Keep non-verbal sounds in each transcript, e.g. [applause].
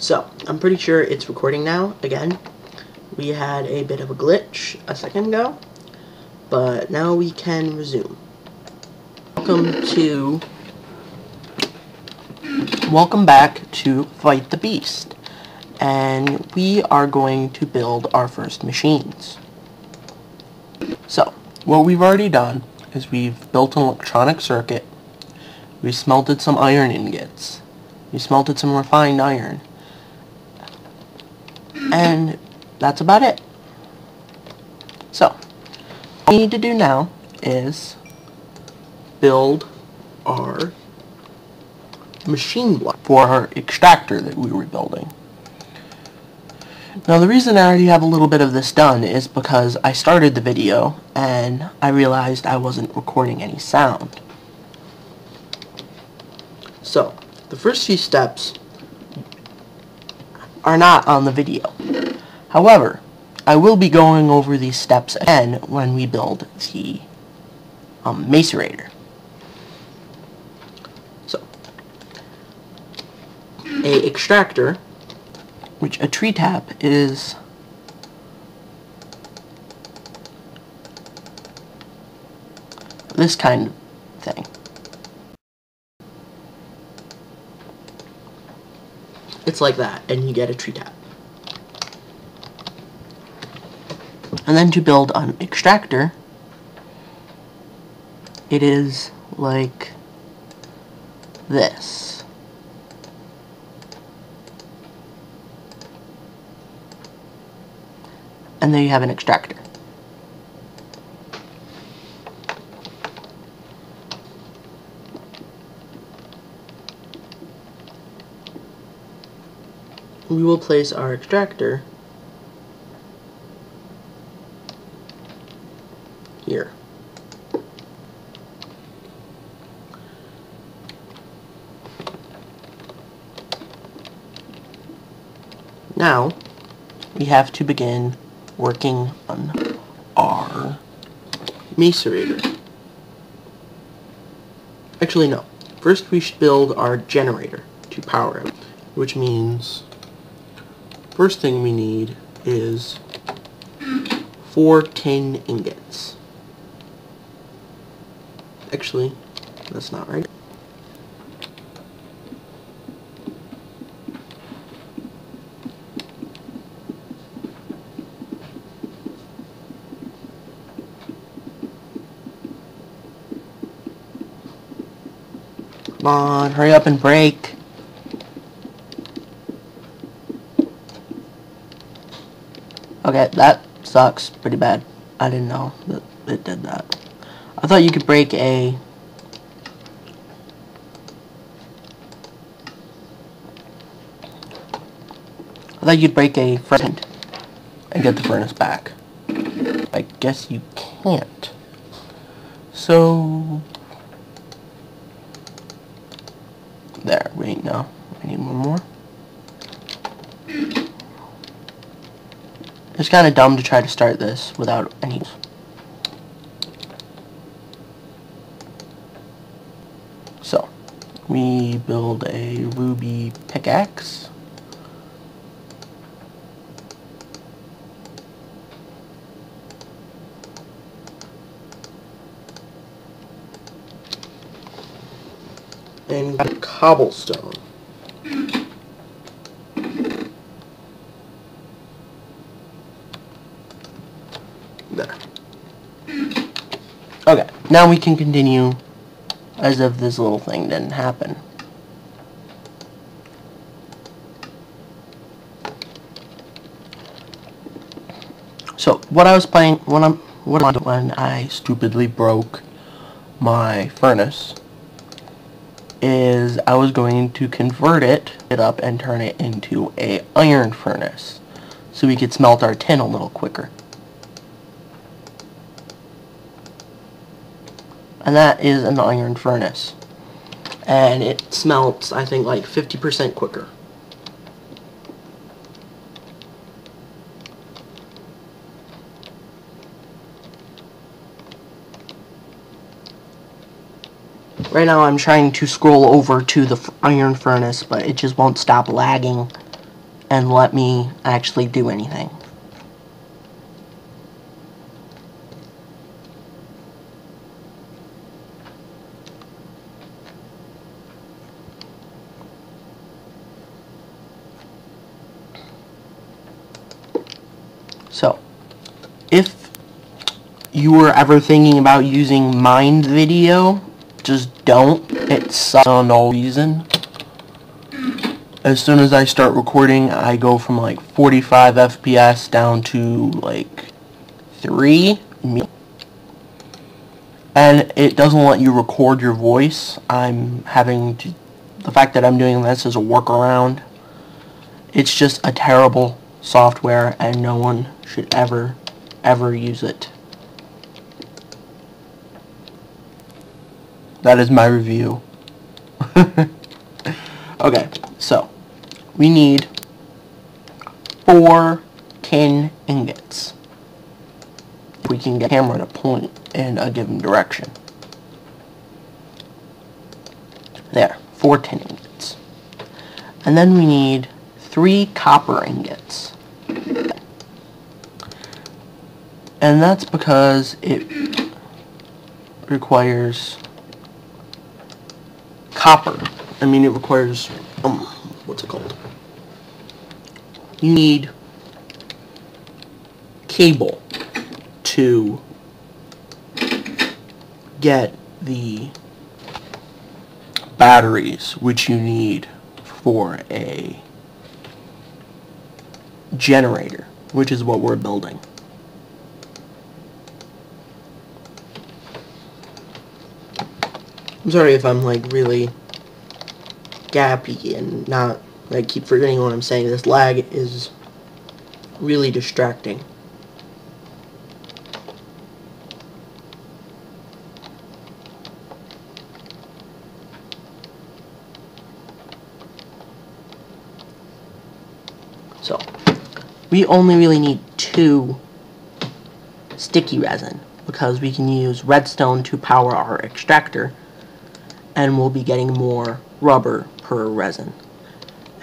So I'm pretty sure it's recording now. Again, we had a bit of a glitch a second ago, but now we can resume. Welcome to Welcome back to Fight the Beast. And we are going to build our first machines. So, what we've already done is we've built an electronic circuit. We smelted some iron ingots. We smelted some refined iron. And that's about it. So, what we need to do now is build our machine block for our extractor that we were building. Now the reason I already have a little bit of this done is because I started the video and I realized I wasn't recording any sound. So, the first few steps are not on the video. However, I will be going over these steps again when we build the um, macerator. So, a extractor, which a tree tap is this kind of thing. It's like that, and you get a tree tap. And then to build an extractor, it is like this. And there you have an extractor. We will place our extractor here. Now, we have to begin working on our macerator. Actually, no. First, we should build our generator to power it, which means first thing we need is four tin ingots. Actually, that's not right. Come on, hurry up and break. Okay, that sucks pretty bad. I didn't know that it did that. I thought you could break a... I thought you'd break a furnace and get the furnace back. I guess you can't. So... There, wait, no. I need one more. It's kind of dumb to try to start this without any... So, we build a ruby pickaxe. And cobblestone. There. Okay, now we can continue as if this little thing didn't happen. So, what I was playing, when I'm, what I when I stupidly broke my furnace, is I was going to convert it, it up, and turn it into a iron furnace, so we could smelt our tin a little quicker. And that is an iron furnace. And it smelts, I think, like 50% quicker. Right now I'm trying to scroll over to the iron furnace, but it just won't stop lagging and let me actually do anything. So, if you were ever thinking about using Mind Video, just don't. It sucks for no reason. As soon as I start recording, I go from like 45 FPS down to like 3. And it doesn't let you record your voice. I'm having to... The fact that I'm doing this is a workaround. It's just a terrible software and no one should ever, ever use it. That is my review. [laughs] okay, so we need four tin ingots. We can get camera to point in a uh, given direction. There, four tin ingots. And then we need three copper ingots. And that's because it requires copper. I mean, it requires, um, what's it called? You need cable to get the batteries which you need for a generator, which is what we're building. I'm sorry if I'm like really gappy and not like keep forgetting what I'm saying. This lag is really distracting. So, we only really need two sticky resin because we can use redstone to power our extractor and we'll be getting more rubber per resin.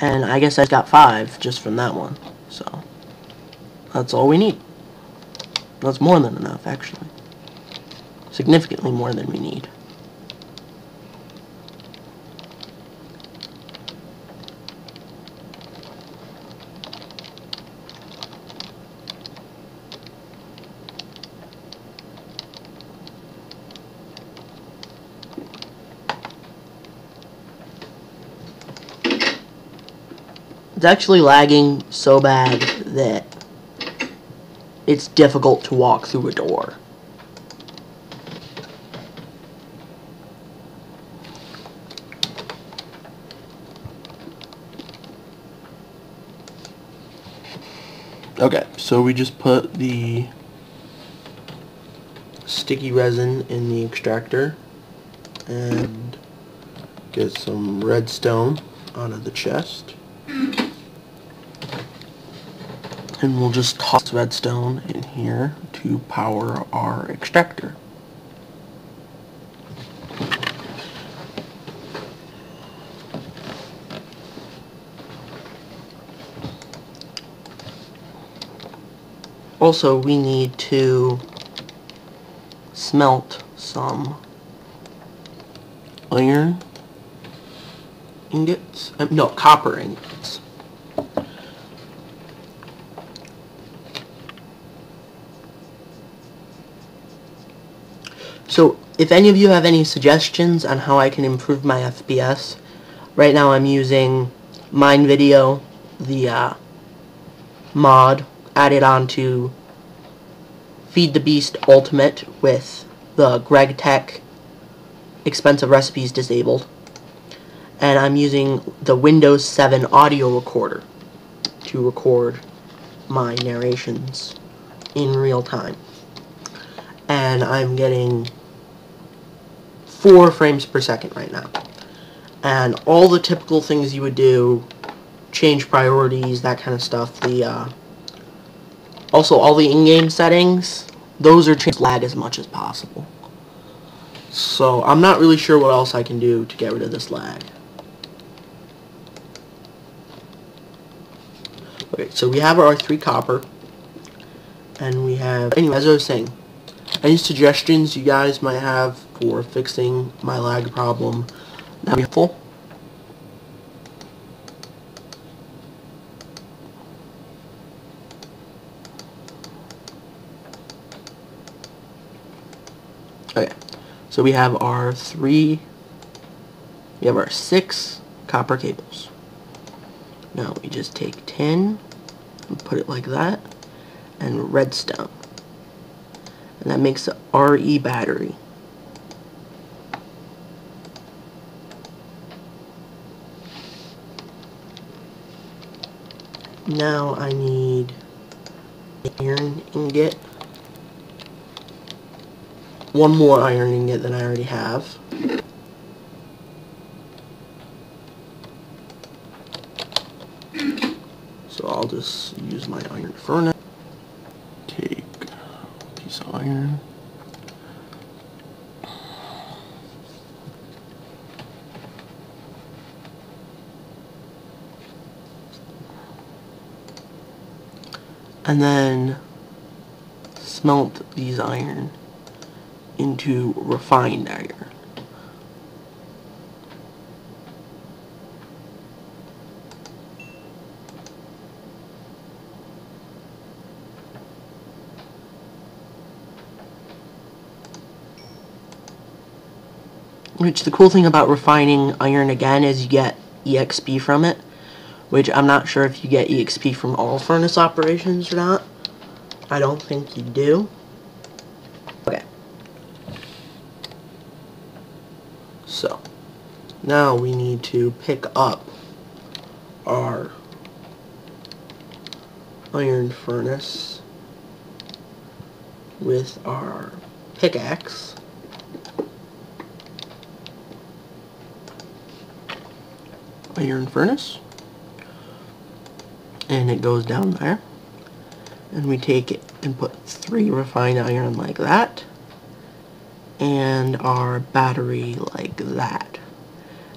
And I guess I've got five just from that one. So that's all we need. That's more than enough, actually. Significantly more than we need. It's actually lagging so bad that it's difficult to walk through a door. Okay, so we just put the sticky resin in the extractor and get some redstone out of the chest. And we'll just toss redstone in here to power our extractor. Also, we need to smelt some iron ingots, uh, no, copper ingots. So if any of you have any suggestions on how I can improve my FPS, right now I'm using Mind Video, the uh, mod added on to Feed the Beast Ultimate with the GregTech expensive recipes disabled. And I'm using the Windows 7 audio recorder to record my narrations in real time. And I'm getting 4 frames per second right now. And all the typical things you would do, change priorities, that kind of stuff. The uh, Also, all the in-game settings, those are changed lag as much as possible. So I'm not really sure what else I can do to get rid of this lag. Okay, so we have our three copper. And we have, anyway, as I was saying, any suggestions you guys might have for fixing my lag problem, that'd be helpful. Okay, so we have our three, we have our six copper cables. Now we just take 10 and put it like that, and redstone. And that makes a RE battery. Now I need iron ingot one more iron ingot than I already have. So I'll just use my iron furnace. Take a piece of iron. And then smelt these iron into refined iron. Which the cool thing about refining iron again is you get EXP from it. Which I'm not sure if you get EXP from all furnace operations or not. I don't think you do. Okay. So, now we need to pick up our iron furnace with our pickaxe. Iron furnace. And it goes down there. And we take it and put three refined iron like that and our battery like that.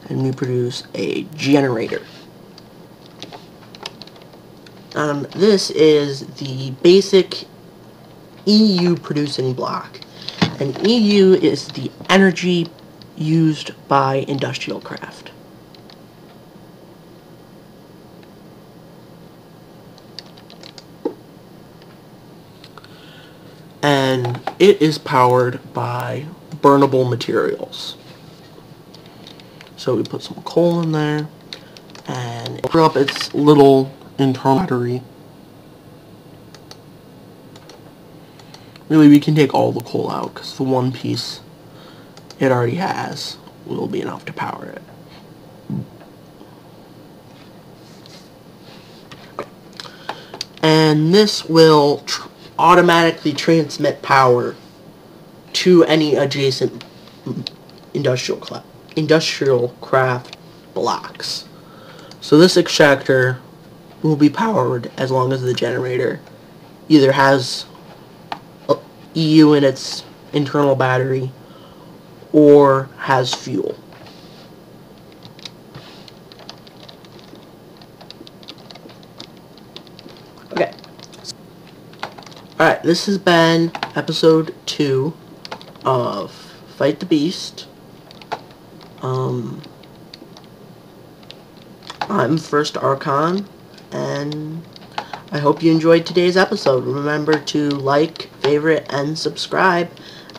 And we produce a generator. Um, this is the basic EU producing block. And EU is the energy used by industrial craft. And it is powered by burnable materials. So we put some coal in there and it up its little internal battery. Really we can take all the coal out because the one piece it already has will be enough to power it. And this will automatically transmit power to any adjacent industrial industrial craft blocks. So this extractor will be powered as long as the generator either has EU in its internal battery or has fuel. Okay. Alright, this has been episode 2 of Fight the Beast. Um, I'm First Archon, and I hope you enjoyed today's episode. Remember to like, favorite, and subscribe,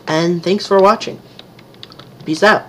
and thanks for watching. Peace out.